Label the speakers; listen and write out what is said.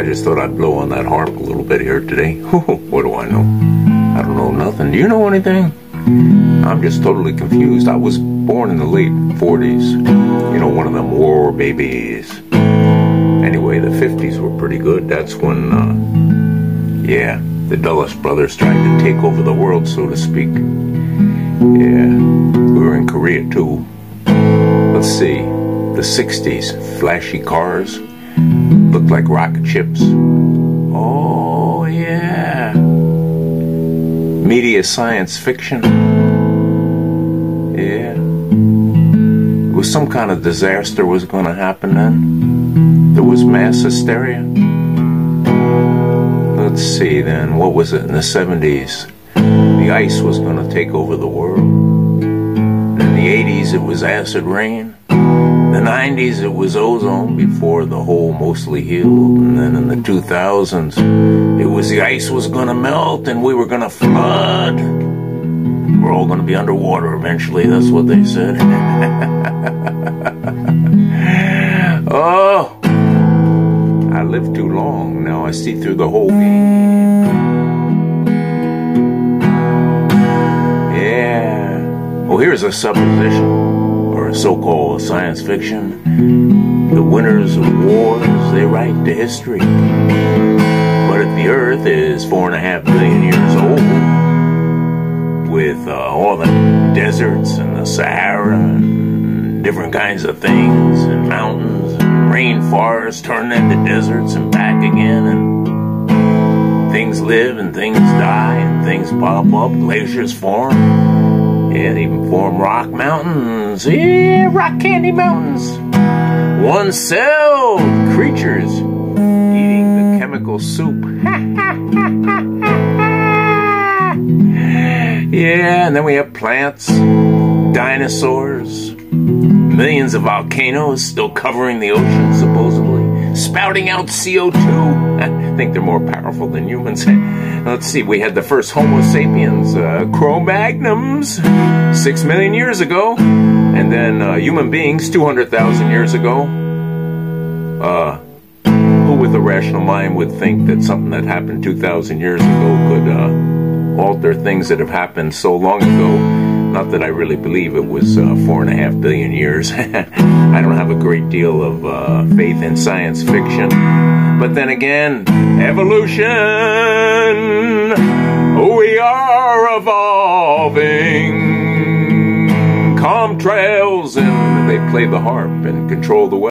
Speaker 1: I just thought I'd blow on that harp a little bit here today. what do I know? I don't know nothing. Do you know anything? I'm just totally confused. I was born in the late 40s. You know, one of them war babies. Anyway, the 50s were pretty good. That's when, uh, yeah, the Dulles brothers tried to take over the world, so to speak. Yeah, we were in Korea too. Let's see, the 60s, flashy cars, looked like rocket ships. Oh, yeah. Media science fiction. Yeah. It was some kind of disaster was going to happen then. There was mass hysteria. Let's see then, what was it in the 70s? The ice was going to take over the world. In the 80s, it was acid rain. The 90s, it was ozone before the hole mostly healed. And then in the 2000s, it was the ice was going to melt and we were going to flood. We're all going to be underwater eventually. That's what they said. oh, I lived too long. Now I see through the whole game. Yeah. Well, here's a supposition, so-called science fiction. The winners of wars, they write the history. But if the Earth is four and a half billion years old, with uh, all the deserts and the Sahara and different kinds of things and mountains and rainforests turn into deserts and back again and things live and things die and things pop up, glaciers form. They even form rock mountains. Yeah, rock candy mountains. One celled creatures eating the chemical soup. yeah, and then we have plants, dinosaurs, millions of volcanoes still covering the ocean, supposedly, spouting out CO2. I think they're more powerful than humans. Let's see, we had the first Homo sapiens, uh, Cro Magnons, six million years ago, and then uh, human beings, 200,000 years ago. Uh, who with a rational mind would think that something that happened 2,000 years ago could uh, alter things that have happened so long ago? Not that I really believe it was uh, four and a half billion years. I don't have a great deal of uh, faith in science fiction. But then again, evolution, we are evolving. Calm trails, and they play the harp and control the weather.